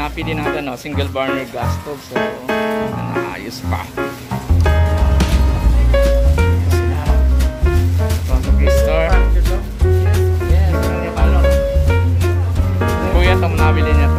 napili natin no, single burner gas stove so naayos pa Kuya, ito mo nabili niya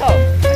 Oh.